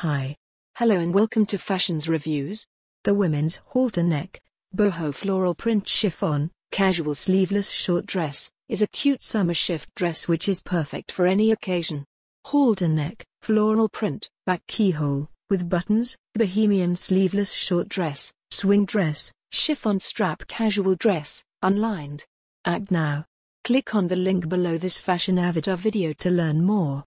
Hi. Hello and welcome to Fashions Reviews. The women's halter neck, boho floral print chiffon, Casual sleeveless short dress is a cute summer shift dress which is perfect for any occasion. halter neck, floral print, back keyhole, with buttons, bohemian sleeveless short dress, swing dress, Chiffon strap casual dress, unlined. act now. Click on the link below this fashion avatar video To learn more.